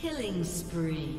Killing spree.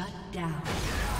Shut down.